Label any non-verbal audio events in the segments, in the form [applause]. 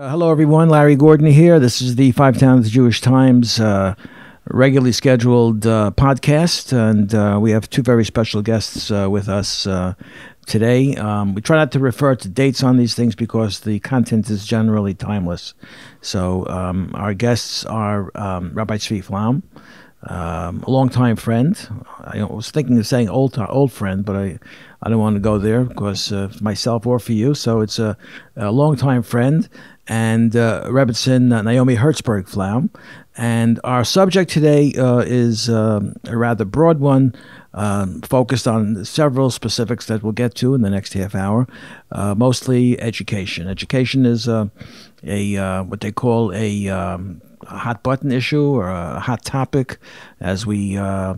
Uh, hello, everyone. Larry Gordon here. This is the Five Towns Jewish Times uh, regularly scheduled uh, podcast, and uh, we have two very special guests uh, with us uh, today. Um, we try not to refer to dates on these things because the content is generally timeless. So, um, our guests are um, Rabbi Tzvi Flaum. Um, a longtime friend. I was thinking of saying old old friend, but I, I don't want to go there because uh, myself or for you. So it's a, a longtime friend and uh, uh, Naomi Hertzberg Flaum. And our subject today uh, is um, a rather broad one, um, focused on several specifics that we'll get to in the next half hour, uh, mostly education. Education is uh, a uh, what they call a, um, a, hot button issue or a hot topic, as we uh,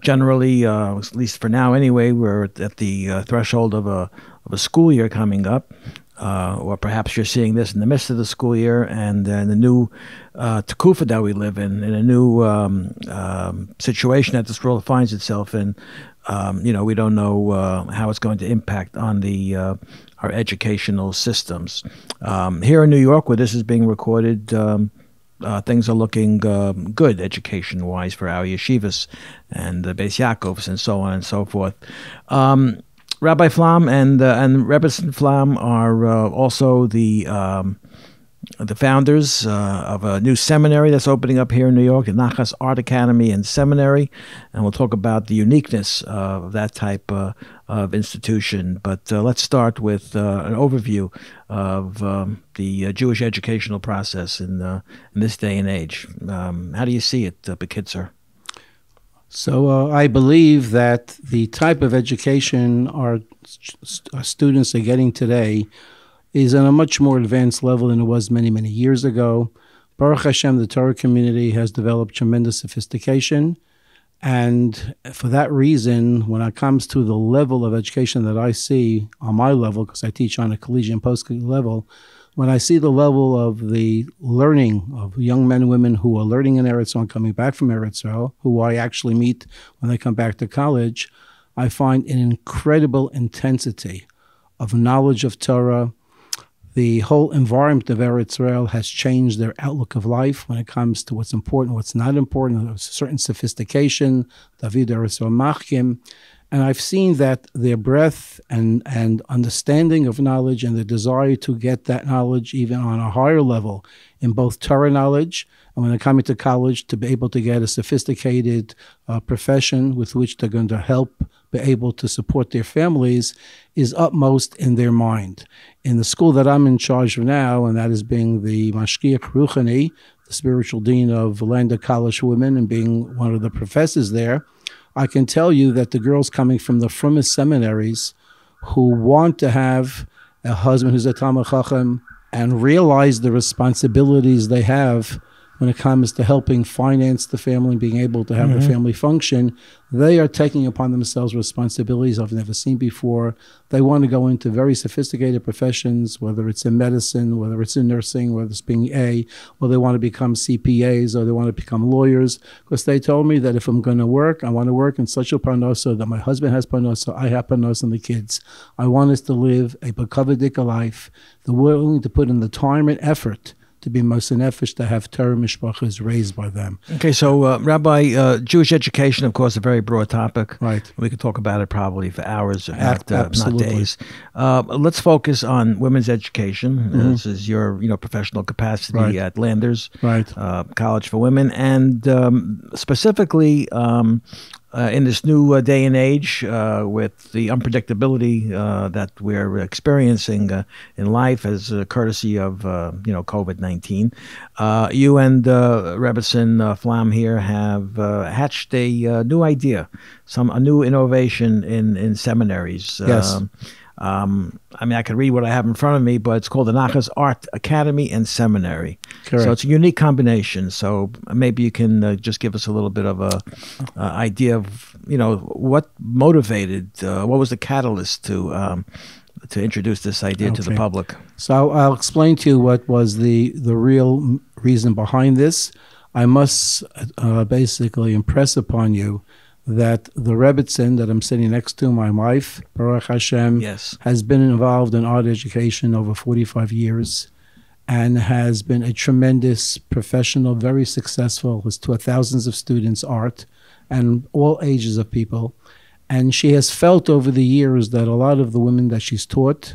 generally, uh, at least for now anyway, we're at the threshold of a of a school year coming up uh, or perhaps you're seeing this in the midst of the school year and uh, the new uh, takufa that we live in, in a new um, um, situation that this world finds itself in. Um, you know, we don't know uh, how it's going to impact on the uh, our educational systems. Um, here in New York, where this is being recorded, um, uh, things are looking um, good education wise for our yeshivas and the Beis Yaakovs and so on and so forth. Um, Rabbi Flaum and uh, and Rebbetzin Flaum are uh, also the um, the founders uh, of a new seminary that's opening up here in New York, the Nachas Art Academy and Seminary, and we'll talk about the uniqueness of that type uh, of institution. But uh, let's start with uh, an overview of um, the Jewish educational process in in this day and age. Um, how do you see it, uh, Bekitzer? So uh, I believe that the type of education our, our, students are getting today is on a much more advanced level than it was many, many years ago. Baruch Hashem, the Torah community has developed tremendous sophistication. And for that reason, when it comes to the level of education that I see on my level, because I teach on a collegiate and post level, when I see the level of the learning of young men and women who are learning in Eretz and coming back from Eretz Yisrael, who I actually meet when they come back to college, I find an incredible intensity of knowledge of Torah. The whole environment of Eretz Yisrael has changed their outlook of life when it comes to what's important, what's not important. A certain sophistication, David Eretz Machkim, and I've seen that their breadth and, and understanding of knowledge and the desire to get that knowledge even on a higher level in both Torah knowledge and when they're coming to college to be able to get a sophisticated uh, profession with which they're going to help be able to support their families is utmost in their mind. In the school that I'm in charge of now, and that is being the Mashgiach Ruchani, the spiritual dean of Lander College Women, and being one of the professors there, I can tell you that the girls coming from the frumest seminaries who want to have a husband who's a Talmud Chacham and realize the responsibilities they have when it comes to helping finance the family and being able to have mm-hmm. the family function, they are taking upon themselves responsibilities I've never seen before. They want to go into very sophisticated professions, whether it's in medicine, whether it's in nursing, whether it's being A, or they want to become CPAs or they want to become lawyers. Because they told me that if I'm going to work, I want to work in such a parnosa that my husband has parnosa, I have parnosa, and the kids. I want us to live a bakavadika life. They're willing to put in the time and effort to be Mosanefesh, to have Torah Mishpachas raised by them. Okay, so uh, Rabbi, uh, Jewish education, of course, a very broad topic. Right. We could talk about it probably for hours, not, uh, not days. Uh, let's focus on women's education. Mm-hmm. This is your, you know, professional capacity right. at Landers, right. Uh, College for Women, and um, specifically um, uh, in this new uh, day and age, uh, with the unpredictability uh, that we're experiencing uh, in life, as a courtesy of uh, you know COVID nineteen, you and uh, Rebbetzin Flaum here have hatched a new idea, some a new innovation in in seminaries. Yes. Um, um, I mean, I can read what I have in front of me, but it's called the Nachas Art Academy and Seminary. Correct. So it's a unique combination. So maybe you can uh, just give us a little bit of a uh, idea of, you know, what motivated, uh, what was the catalyst to um, to introduce this idea okay. to the public. So I'll, I'll, explain to you what was the the real reason behind this. I must uh, basically impress upon you that the Rebbetzin that I'm sitting next to, my wife, Baruch Hashem, yes. has been involved in art education over 45 years. and has been a tremendous professional, very successful, has taught thousands of students art and all ages of people. And she has felt over the years that a lot of the women that she's taught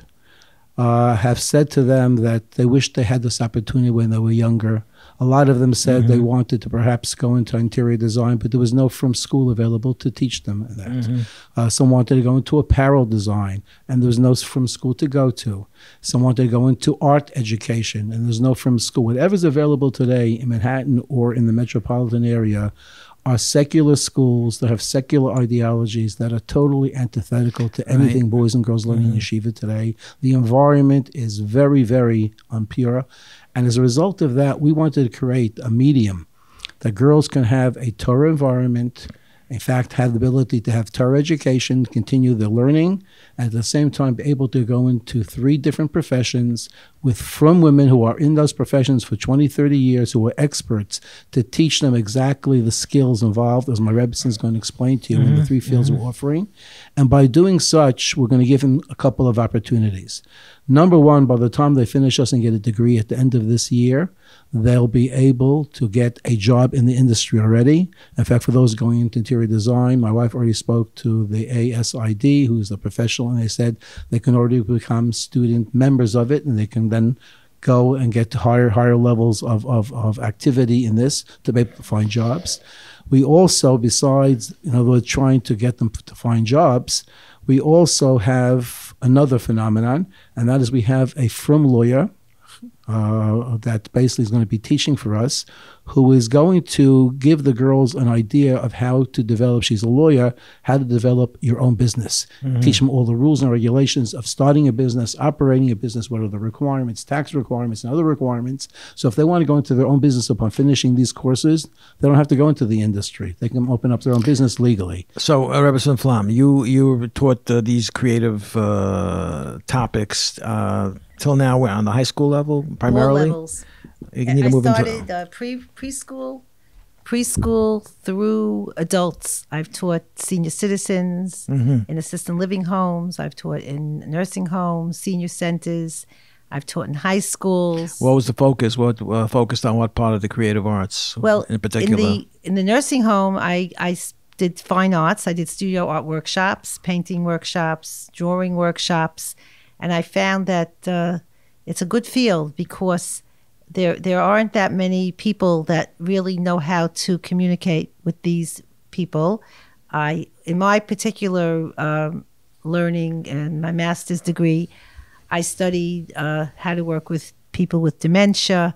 uh, have said to them that they wish they had this opportunity when they were younger. A lot of them said mm-hmm. they wanted to perhaps go into interior design, but there was no from school available to teach them that. Mm-hmm. Uh, some wanted to go into apparel design, and there was no from school to go to. Some wanted to go into art education, and there's no from school. Whatever's available today in Manhattan or in the metropolitan area are secular schools that have secular ideologies that are totally antithetical to anything right. boys and girls learn mm-hmm. in yeshiva today. The environment is very, very impure. And as a result of that, we wanted to create a medium that girls can have a Torah environment in fact, have the ability to have Torah education, continue their learning, and at the same time be able to go into three different professions with from women who are in those professions for 20, 30 years, who are experts, to teach them exactly the skills involved, as my Rebbe is going to explain to you mm-hmm. in the three fields mm-hmm. we're offering. And by doing such, we're going to give them a couple of opportunities. Number one, by the time they finish us and get a degree at the end of this year, they'll be able to get a job in the industry already. In fact, for those going into interior design, my wife already spoke to the ASID, who's a professional, and they said they can already become student members of it, and they can then go and get to higher higher levels of, of, of activity in this to find jobs. We also, besides you know, we're trying to get them to find jobs, we also have another phenomenon, and that is we have a frum lawyer uh, that basically is going to be teaching for us, who is going to give the girls an idea of how to develop. She's a lawyer, how to develop your own business. Mm-hmm. Teach them all the rules and regulations of starting a business, operating a business, what are the requirements, tax requirements, and other requirements. So if they want to go into their own business upon finishing these courses, they don't have to go into the industry. They can open up their own business legally. So, uh, Rebbe Flaum, you you taught uh, these creative uh, topics uh, till now we're on the high school level primarily. All levels. You need to I move started into uh, pre preschool, preschool through adults. I've taught senior citizens mm-hmm. in assisted living homes. I've taught in nursing homes, senior centers. I've taught in high schools. What was the focus? What uh, focused on what part of the creative arts? Well, in particular, in the in the nursing home, I I did fine arts. I did studio art workshops, painting workshops, drawing workshops and I found that uh, it's a good field because there there aren't that many people that really know how to communicate with these people. I, in my particular um, learning and my master's degree, I studied uh, how to work with people with dementia,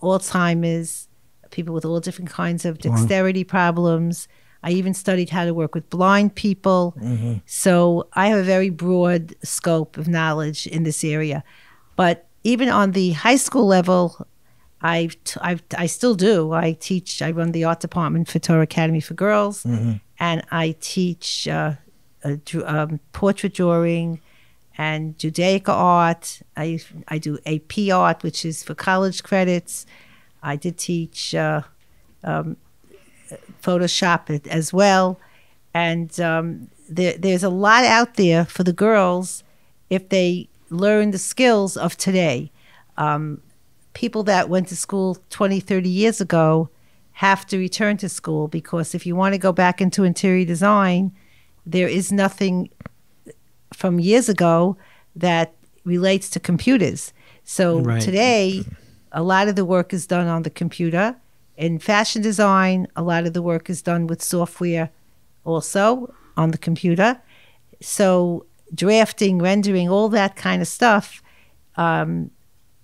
Alzheimer's, people with all different kinds of dexterity wow. problems. I even studied how to work with blind people. Mm-hmm. So I have a very broad scope of knowledge in this area. But even on the high school level, I I I still do. I teach. I run the art department for Torah Academy for Girls, mm-hmm. and I teach uh, um, portrait drawing and Judaica art. I I do AP art, which is for college credits. I did teach uh, um, Photoshop it as well. And um, there, there's a lot out there for the girls if they learn the skills of today. Um, people that went to school 20, 30 years ago have to return to school because if you want to go back into interior design, there is nothing from years ago that relates to computers. So right. today, a lot of the work is done on the computer in fashion design, a lot of the work is done with software also on the computer. So drafting, rendering, all that kind of stuff um,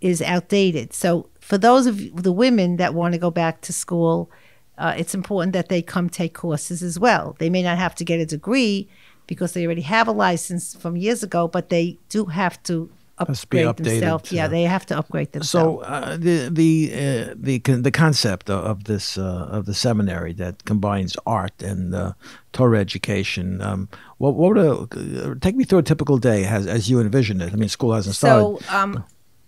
is outdated. So for those of the women that want to go back to school, uh, it's important that they come take courses as well. They may not have to get a degree because they already have a license from years ago, but they do have to upgrade themselves. Yeah, they have to upgrade themselves. So uh, the the uh, the the concept of this uh, of the seminary that combines art and uh, Torah education. Um, what what would a, take me through a typical day as as you envision it? I mean, school hasn't started. So um,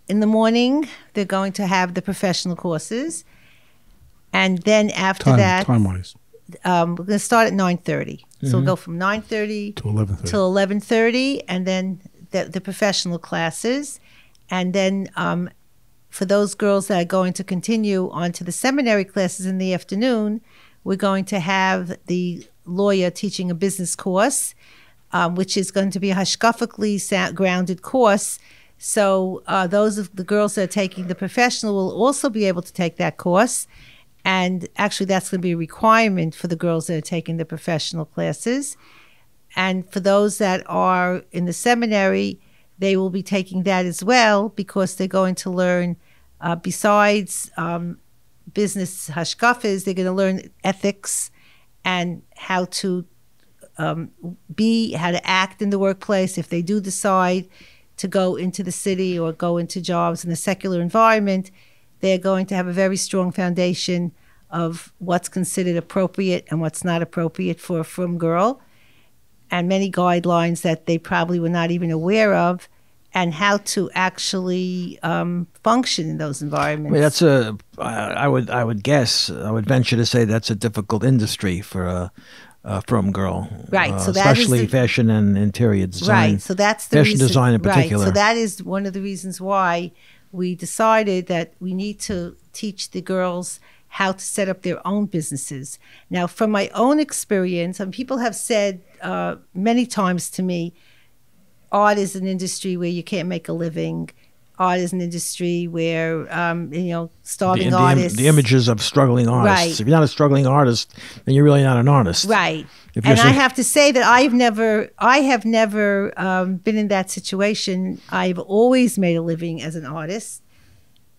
in the morning, they're going to have the professional courses, and then after time, that, time wise. Um, we're going to start at nine thirty. Mm-hmm. So we'll go from nine thirty to eleven thirty. Till eleven thirty, and then the, the professional classes. And then um, for those girls that are going to continue on to the seminary classes in the afternoon, we're going to have the lawyer teaching a business course, um, which is going to be a hashkafically grounded course. So uh, those of the girls that are taking the professional will also be able to take that course. And actually, that's going to be a requirement for the girls that are taking the professional classes. And for those that are in the seminary, they will be taking that as well because they're going to learn uh, besides um, business hashkafas, they're going to learn ethics and how to um, be, how to act in the workplace if they do decide to go into the city or go into jobs in a secular environment. They're going to have a very strong foundation of what's considered appropriate and what's not appropriate for a frum girl, and many guidelines that they probably were not even aware of and how to actually um, function in those environments. I mean, that's a. I would. I would guess. I would venture to say that's a difficult industry for a. a frum girl, right? Uh, so especially the, fashion and interior design. Right. So that's the fashion reason, design in particular. Right. So that is one of the reasons why we decided that we need to teach the girls how to set up their own businesses. Now, from my own experience, and people have said uh, many times to me, art is an industry where you can't make a living. Art is an industry where, um, you know, starving the, the, artists. The images of struggling artists. Right. If you're not a struggling artist, then you're really not an artist. Right. And I have to say that I've never, I have never um, been in that situation. I've always made a living as an artist,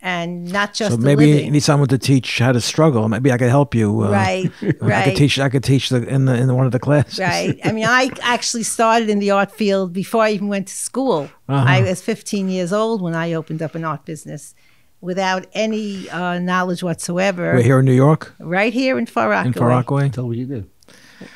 and not just So maybe living. you need someone to teach how to struggle. Maybe I could help you. Uh, right. [laughs] I could teach. I could teach the in the in one of the classes. Right. I mean, I [laughs] actually started in the art field before I even went to school. Uh-huh. I was 15 years old when I opened up an art business without any uh, knowledge whatsoever. We're here in New York, Right here in Far Rockaway. in Far Rockaway. Tell what you did.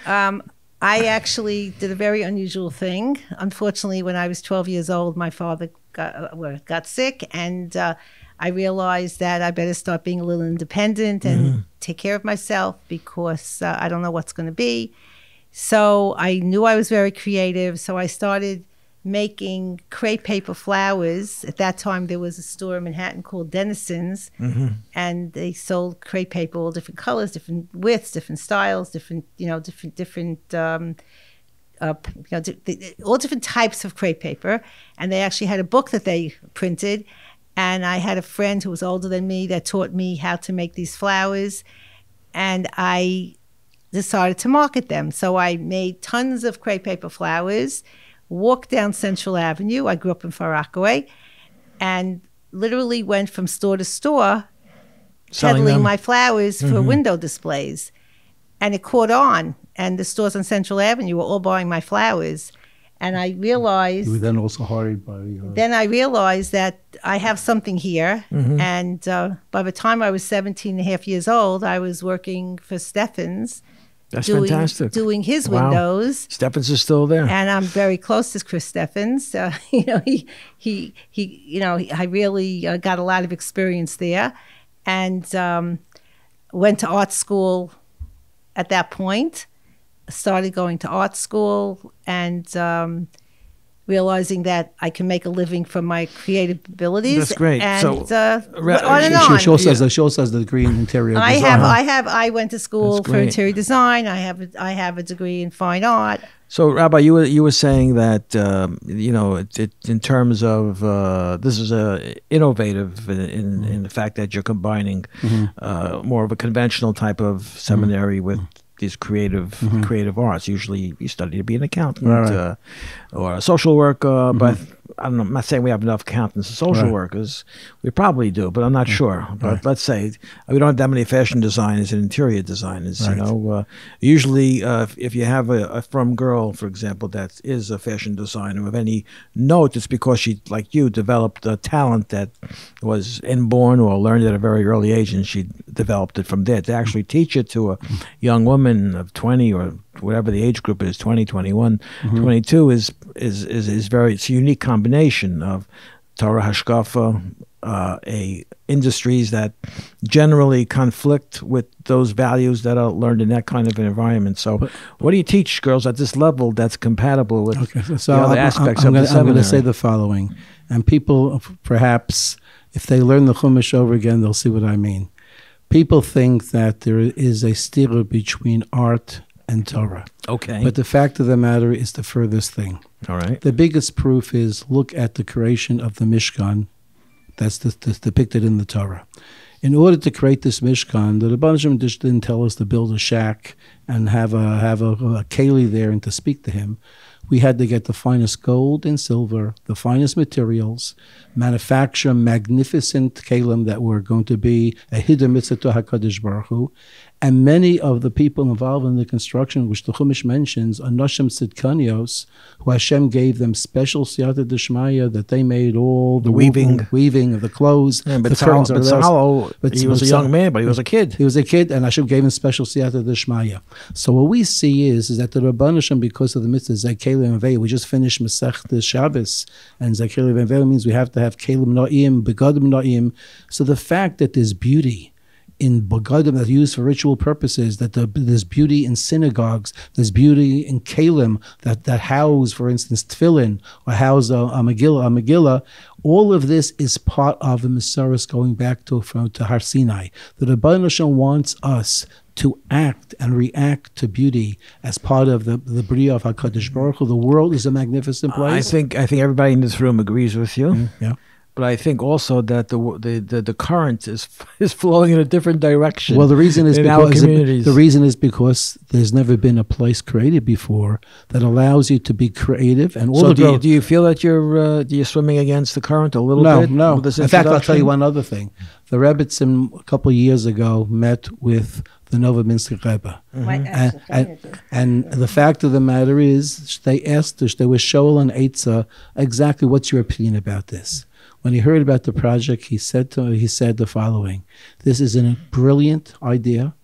Um, I actually did a very unusual thing. Unfortunately, when I was 12 years old, my father got, uh, got sick, and uh, I realized that I better start being a little independent and take care of myself because uh, I don't know what's going to be. So I knew I was very creative. So I started making crepe paper flowers. At that time, there was a store in Manhattan called Denison's, and they sold crepe paper, all different colors, different widths, different styles, different you know, different different. Um, uh, you know, all different types of crepe paper, and they actually had a book that they printed. And I had a friend who was older than me that taught me how to make these flowers, and I decided to market them. So I made tons of crepe paper flowers, walked down Central Avenue. I grew up in Far Rockaway, and literally went from store to store Selling peddling them. my flowers for mm-hmm. window displays. And it caught on, and the stores on Central Avenue were all buying my flowers. And I realized You were then also hired by. Uh, then I realized that I have something here. Mm-hmm. And uh, by the time I was 17 and a half years old, I was working for Steffens That's doing, fantastic. doing his Wow. windows. Steffens is still there. And I'm very close to Chris Steffens. Uh, [laughs] you know, he, he, he, you know, I really uh, got a lot of experience there and um, went to art school at that point. Started going to art school and um, realizing that I can make a living from my creative abilities. That's great. And So, uh, ra- on and on. she also has a, she also has the degree in interior I design. have, I have, I went to school for interior design. I have, a, I have a degree in fine art. So, Rabbi, you were you were saying that um, you know it, it, in terms of uh, this is a innovative in, in, in the fact that you're combining uh, more of a conventional type of seminary with these creative creative arts. Usually, you study to be an accountant Right, right. Uh, or a social worker, but I don't know. I'm not saying we have enough accountants and social Right. workers. We probably do, but I'm not sure. But let's say we don't have that many fashion designers and interior designers. You know, uh, usually uh, if, if you have a, a from girl, for example, that is a fashion designer of any note, it's because she, like you, developed a talent that was inborn or learned at a very early age, and she developed it from there. To actually teach it to a young woman of 20 or whatever the age group is 20 21 22 is is is, is very it's a unique combination of torah hashkafa uh, a industries that generally conflict with those values that are learned in that kind of an environment so what do you teach girls at this level that's compatible with Okay, so, the other I'm, aspects I'm, of I'm going to say the following, and people perhaps If they learn the Chumash over again, they'll see what I mean. People think that there is a stira between art and Torah. Okay. But the fact of the matter is the furthest thing. All right. The biggest proof is look at the creation of the Mishkan that's the, the, depicted in the Torah. In order to create this Mishkan, the Rebbeinu just didn't tell us to build a shack and have a have a, a keli there and to speak to him. We had to get the finest gold and silver, the finest materials, manufacture magnificent kalim that were going to be a hidden mitzvah to HaKadosh Baruch Hu, and many of the people involved in the construction, which the Chumash mentions, are Noshim Sidkanios, who Hashem gave them special siyata deshmaya that they made all the, The weaving. weaving of the clothes, Yeah, but the Sal- but. Salo, But- he was a young man, but he was a kid. He was a kid, and Hashem gave him special siyata deshmaya. So what we see is, is that the Rabban Hashem, because of the mitzvah Zakeli and Vei, we just finished Masech the Shabbos, and Zakeli and Vei means we have to have Kalim Na'im, Begadim Na'im. So the fact that there's beauty in begadim that are used for ritual purposes, that the, there's beauty in synagogues, there's beauty in kalim that, that house, for instance, tefillin or house a, a Megillah, a Megillah. All of this is part of the Masaris going back to from to Har Sinai. The Rebbeinu Hashem wants us to act and react to beauty as part of the the bria of Hakadosh Baruch Hu. The world is a magnificent place. I think I think everybody in this room agrees with you. Mm-hmm. yeah. But I think also that the the the, the current is [laughs] is flowing in a different direction. Well, the reason is because communities. the reason is because there's never been a place created before that allows you to be creative and all so the do you, growth- do you feel that you're uh, you're swimming against the current a little no, bit? no. with this In fact, I'll tell you one other thing. The Rebbitzin a couple of years ago met with the Novominsker Rebbe. Right, And, and, and the fact of the matter is, they asked us, they were Shoel and Eitzah, exactly what's your opinion about this? When he heard about the project, he said to he said the following: "This is a brilliant idea.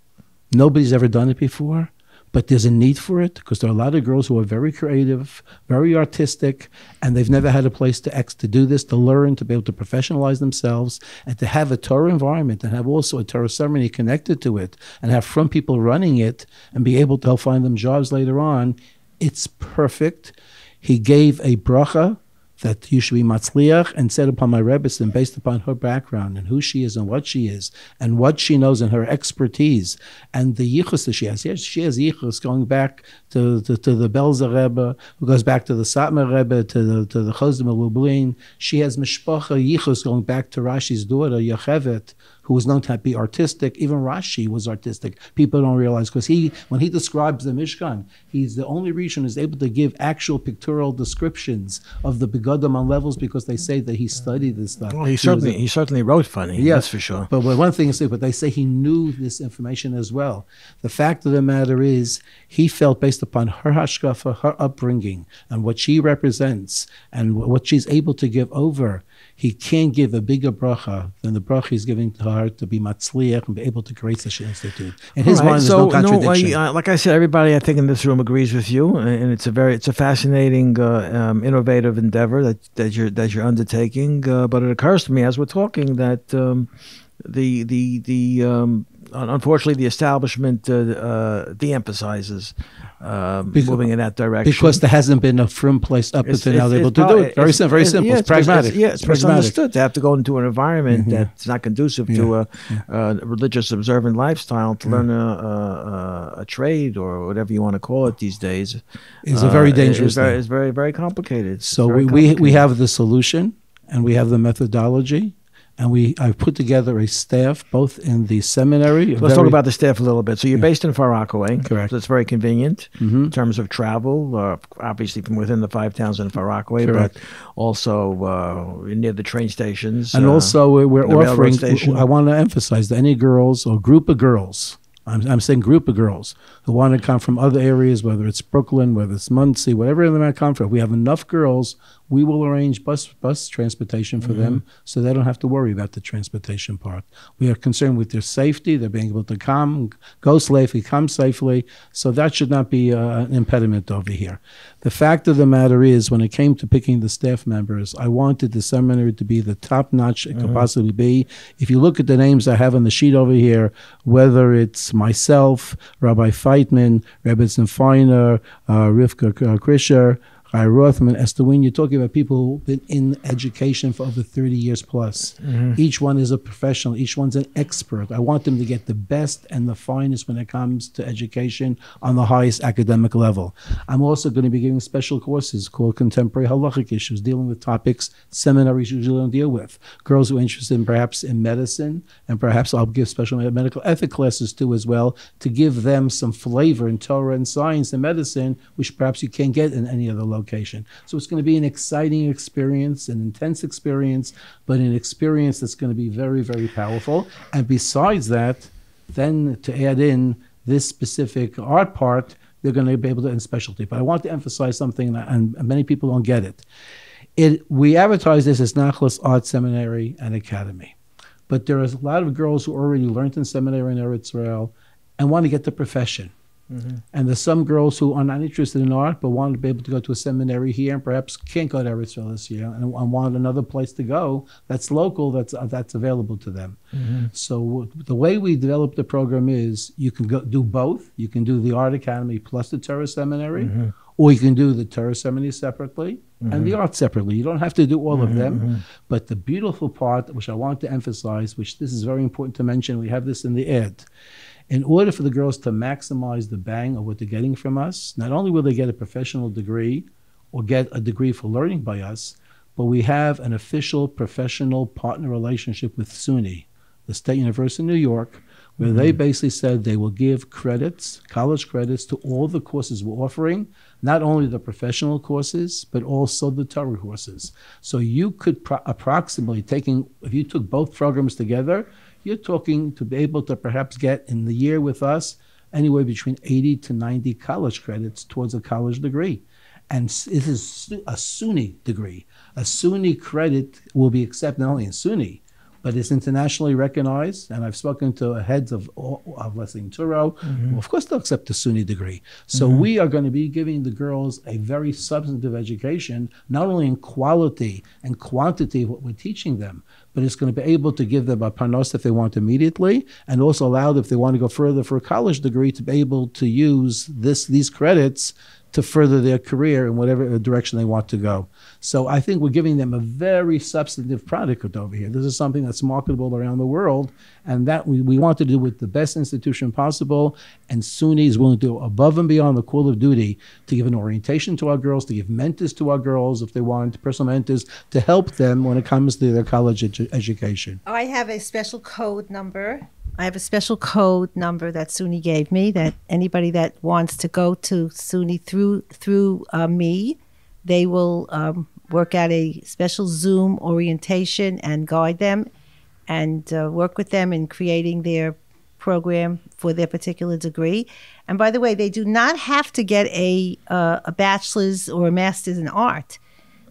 Nobody's ever done it before, but there's a need for it because there are a lot of girls who are very creative, very artistic, and they've never had a place to ex to do this, to learn, to be able to professionalize themselves, and to have a Torah environment and have also a Torah ceremony connected to it, and have front people running it, and be able to help find them jobs later on. It's perfect. He gave a bracha that you should be matzliach and set upon my Rebbe's and based upon her background and who she is and what she is and what she knows and her expertise and the yichus that she has. Yes, she has yichus going back to, to, to the Belzer Rebbe, who goes back to the Satmar Rebbe, to the to the Chosdim of Lublin. She has mishpacha yichus going back to Rashi's daughter Yochevet, who was known to be artistic. Even Rashi was artistic. People don't realize because he, when he describes the Mishkan, he's the only region is able to give actual pictorial descriptions of the begadim on levels because they say that he studied this stuff. Well, he was certainly a- he certainly wrote funny. Yes. that's for sure. but one thing is, but they say he knew this information as well. The fact of the matter is, he felt based upon her hashkafa, her upbringing, and what she represents, and what she's able to give over, he can't give a bigger bracha than the bracha he's giving to her to be matzliach and be able to create such an institute. In his right, mind, so no contradiction. I, uh, like I said, everybody I think in this room agrees with you, and it's a very it's a fascinating, uh, um, innovative endeavor that that you're that you're undertaking. Uh, but it occurs to me as we're talking that um, the the the um, unfortunately the establishment uh, uh, de-emphasizes um, Because- moving in that direction because there hasn't been a firm place up It's- until now they're able it's to do it. Very, it's- very simple. yeah, it's pragmatic. yeah, it's, pragmatic. misunderstood to have to go into an environment Mhm. that's not conducive to a, a religious observant lifestyle to learn a, a, a, trade or whatever you want to call it these days. It's a very Uh, dangerous It's very, thing. it's very, very complicated. So very we, we, we have the solution and we have the methodology and we I've put together a staff both in the seminary. Let's talk about the staff a little bit. So you're based in Far Rockaway. Correct. So it's very convenient Mhm. in terms of travel, uh, obviously from within the five towns in Far Rockaway, Correct. but also uh, near the train stations. and uh, also we're, we're the railroad offering. I want to emphasize that any girls or group of girls. I'm, I'm saying group of girls who want to come from other areas, whether it's Brooklyn, whether it's Monsey, whatever they might come from. We have enough girls. We will arrange bus bus transportation for them, so they don't have to worry about the transportation part. We are concerned with their safety. They're being able to come, go safely, come safely. So that should not be uh, an impediment over here. The fact of the matter is, when it came to picking the staff members, I wanted the seminary to be the top notch it could possibly be. If you look at the names I have on the sheet over here, whether it's myself, Rabbi Feitman, Rebbetzin Feiner, uh, Rivka uh, Krischer, Guy Rothman, Esther Wynn, you're talking about people who've been in education for over 30 years plus. Mm-hmm. Each one is a professional, each one's an expert. I want them to get the best and the finest when it comes to education on the highest academic level. I'm also going to be giving special courses called Contemporary Halachic Issues, dealing with topics seminaries usually don't deal with. Girls who are interested in perhaps in medicine, and perhaps I'll give special medical ethic classes too as well to give them some flavor in Torah and science and medicine, which perhaps you can't get in any other location. So it's going to be an exciting experience, an intense experience, but an experience that's going to be very, very powerful. And besides that, then to add in this specific art part, they're going to be able to in specialty. But I want to emphasize something, and, and many people don't get it. It we advertise this as Nachas Art Seminary and Academy, but there are a lot of girls who already learned in seminary in Eretz Israel and want to get the profession. Mm-hmm. And there's some girls who are not interested in art but want to be able to go to a seminary here and perhaps can't go to Israel this year and, and want another place to go that's local that's uh, that's available to them. Mm-hmm. So w- the way we develop the program is you can go do both. You can do the art academy plus the Torah seminary, mm-hmm. or you can do the Torah seminary separately and the art separately. You don't have to do all of them. But the beautiful part, which I want to emphasize, which this is very important to mention, we have this in the ad. In order for the girls to maximize the bang of what they're getting from us, not only will they get a professional degree or get a degree for learning by us, but we have an official professional partner relationship with SUNY, the State University of New York, where they mm-hmm. basically said they will give credits, college credits, to all the courses we're offering, not only the professional courses, but also the Torah courses. So you could pro- approximately taking, if you took both programs together, you're talking to be able to perhaps get in the year with us anywhere between 80 to 90 college credits towards a college degree. And this is a SUNY degree. A SUNY credit will be accepted not only in SUNY, but it's internationally recognized. And I've spoken to heads of, of say, Touro. Well, mm-hmm. of course, they'll accept the SUNY degree. So mm-hmm. we are going to be giving the girls a very substantive education, not only in quality and quantity of what we're teaching them, but it's going to be able to give them a panos if they want immediately, and also allow them if they want to go further for a college degree to be able to use this these credits to further their career in whatever direction they want to go. So I think we're giving them a very substantive product over here. This is something that's marketable around the world, and that we, we want to do with the best institution possible. And SUNY is willing to go above and beyond the call of duty to give an orientation to our girls, to give mentors to our girls if they want, personal mentors, to help them when it comes to their college edu- education. I have a special code number. I have a special code number that SUNY gave me. That anybody that wants to go to SUNY through through uh, me, they will um, work out a special Zoom orientation and guide them, and uh, work with them in creating their program for their particular degree. And by the way, they do not have to get a uh, a bachelor's or a master's in art.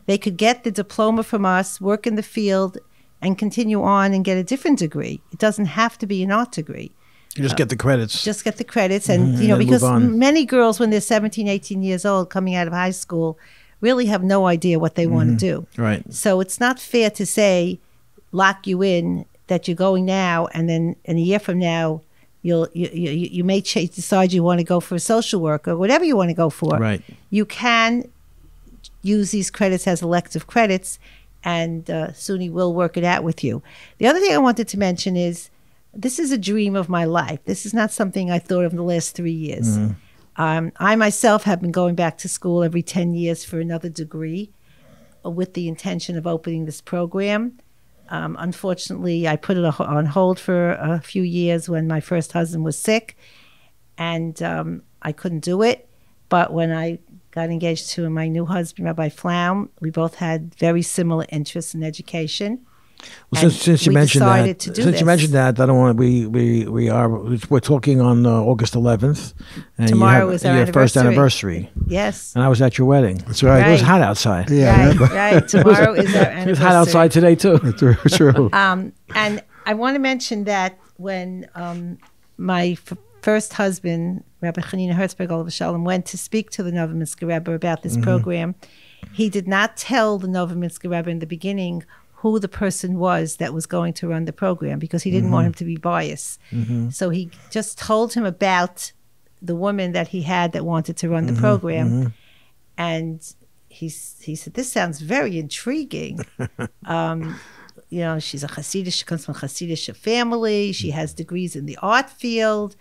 They could get the diploma from us, work in the field, and continue on and get a different degree. It doesn't have to be an art degree. You just get the credits. Just get the credits. And, mm-hmm. you know, and because many girls, when they're 17, 18 years old, coming out of high school, really have no idea what they want to mm-hmm. do. right. So it's not fair to say, lock you in, that you're going now, and then in a year from now, you'll you, you, you may ch- decide you want to go for a social work or whatever you want to go for. Right. You can use these credits as elective credits, and uh, SUNY will work it out with you. The other thing I wanted to mention is this is a dream of my life. This is not something I thought of in the last three years. Um, I myself have been going back to school every 10 years for another degree uh, with the intention of opening this program. Um, unfortunately, I put it on hold for a few years when my first husband was sick, and um, I couldn't do it. But when I got engaged to my new husband, Rabbi Flaum, we both had very similar interests in education. Well, since, since you we mentioned that, decided to do since this. you mentioned that, I don't want to. we we we are we're talking on uh, August 11th, and Tomorrow you have is our your first anniversary. anniversary, Yes. and I was at your wedding. That's right. It was Right. hot outside. Yeah, right, [laughs] right. Tomorrow is our anniversary. It was hot outside today too. true. true. Um, and I want to mention that when um, my f- first husband, Rabbi Hanina Hertzberg Olav Shalom, went to speak to the Novominsker Rebbe about this mm-hmm. program, he did not tell the Novominsker Rebbe in the beginning who the person was that was going to run the program because he didn't want mm-hmm. him to be biased. Mm-hmm. So he just told him about the woman that he had that wanted to run the program. And he's, he said, This sounds very intriguing. [laughs] um, you know, she's a Hasidic, she comes from a Hasidic family. She has degrees in the art field.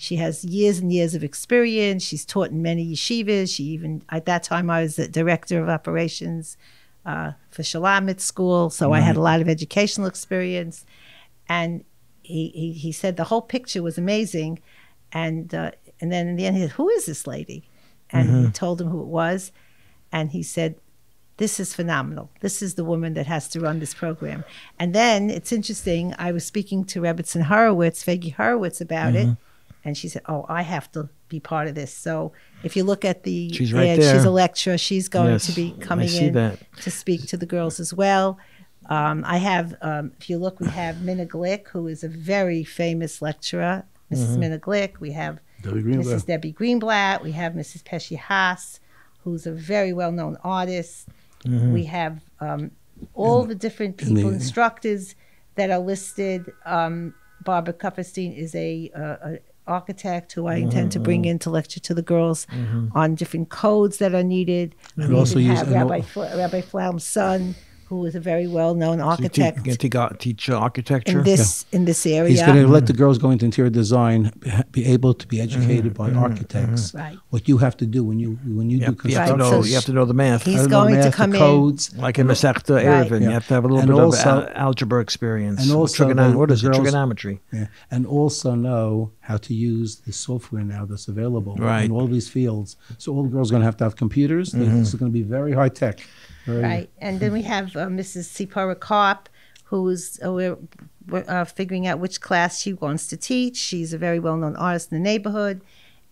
She has years and years of experience. She's taught in many yeshivas. She even, at that time, I was the director of operations uh, for Shulamith School. So I had a lot of educational experience. And he, he, he said the whole picture was amazing. And, uh, and then in the end, he said, Who is this lady? And he told him who it was. And he said, this is phenomenal. This is the woman that has to run this program. And then it's interesting. I was speaking to Rebbitzin Horowitz, Fegi Horowitz, about it, and she said, "Oh, I have to be part of this." So if you look at the She's right ad, there. she's a lecturer. She's going Yes, to be coming in that. to speak to the girls as well. Um, I have, um, if you look, we have Minna Glick, who is a very famous lecturer. missus Mm-hmm. Minna Glick. We have Debbie Mrs. Debbie Greenblatt. We have Mrs. Pesci Haas, who's a very well known artist. Mm-hmm. We have um, all the different in people, the- instructors that are listed. Um, Barbara Kupferstein is a, uh, a architect who I intend to Mm-hmm. bring in to lecture to the girls on different codes that are needed. And we also use- have Rabbi, Fl- Rabbi Flaum's son, who is a very well known So you te- architect you can teach, uh, architecture. in this in this area. He's going to let the girls go into interior design, be able to be educated by architects. Right. What you have to do when you when you You do have, you have to construction. know. So you have to know the math. he's I don't going to math, the come in- codes, like in Masechta Right. Eruvin, you have to have a little And bit also- of al- algebra experience. and also trigonom- what is the it? girls- Trigonometry. Yeah. And also know how to use the software now that's available Right. in all these fields. So all the girls are going to have to have computers. Mm-hmm. This is going to be very high tech. Right. And then we have uh, Mrs. Sipora Karp, who's uh, we're, we're uh, figuring out which class she wants to teach. She's a very well known artist in the neighborhood.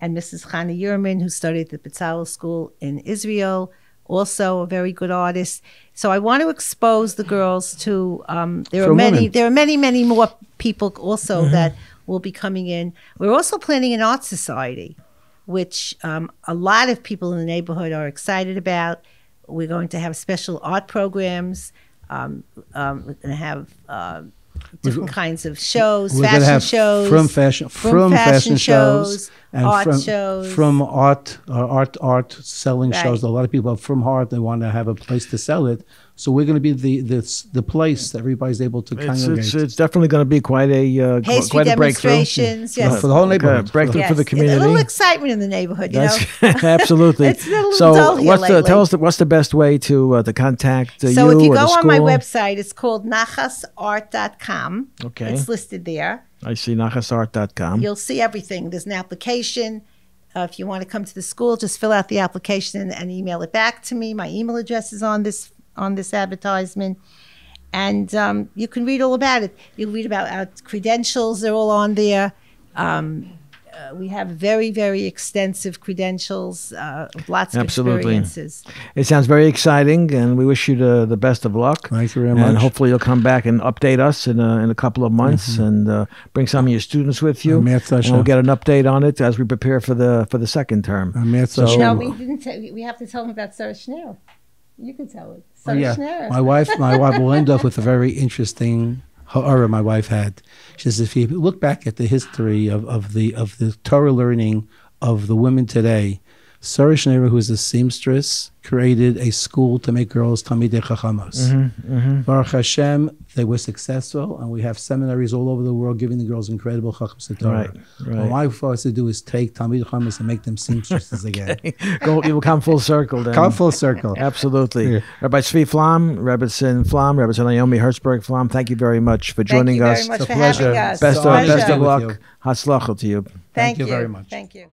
And Mrs. Chana Yurman, who studied at the Betzalel School in Israel, also a very good artist. So I want to expose the girls to. Um, there are many. women. There are many, many more people also that will be coming in. We're also planning an art society which um, a lot of people in the neighborhood are excited about. We're going to have special art programs. Um, um, we're going to have uh, different kinds of shows, We're fashion have shows, from fashion from from, fashion fashion, shows, and art from, shows. from art uh, art art selling Right. shows. A lot of people are from art. They want to have a place to sell it. So we're going to be the the, the place that everybody's able to It's, congregate. it's, it's definitely going to be quite a uh, pastry quite a breakthrough. demonstrations. Yes, for the whole Like a neighborhood. breakthrough for the Yes. community. A little excitement in the neighborhood, you That's know. [laughs] absolutely. It's a little so, dull here what's the tell us the, what's the best way to uh, to contact uh, so you if you or go on my website, it's called nachasart.com. Okay. It's listed there. I see nachasart.com. You'll see everything. There's an application. Uh, if you want to come to the school, just fill out the application and, and email it back to me. My email address is on this on this advertisement, and um, you can read all about it. You'll read about our credentials; they're all on there. Um, uh, we have very, very extensive credentials, uh, lots of Absolutely. experiences. It sounds very exciting, and we wish you the, the best of luck. Thank you very And much. hopefully you'll come back and update us in a, in a couple of months Mm-hmm. and uh, bring some of your students with you. Amen, And we'll get an update on it as we prepare for the for the second term. Amen, So- Hashem. No, we didn't. T- we have to tell them about Sarah Schnell. You can tell it. Oh, yeah. My wife, my wife will end up with a very interesting horror. my wife had. She says, if you look back at the history of, of the of the Torah learning of the women today, Sarah Schenirer, who is a seamstress, created a school to make girls Talmidei Chachamos. Mm-hmm, Baruch Hashem, they were successful, and we have seminaries all over the world giving the girls incredible Chacham Torah. Right, What right. my for us to do is take Talmidei Chachamos and make them seamstresses [laughs] again. Go, you will come full circle then. Come full circle. [laughs] Absolutely. Yeah. Rabbi Tzvi Flaum, Rebbetzin Flaum, Rebbetzin Naomi Hertzberg Flaum, thank you very much for Thank joining you us. very much It's a for having pleasure. us. Best, It's a of, best of luck. you. Hatzlacha to you. Thank you you very much. Thank you.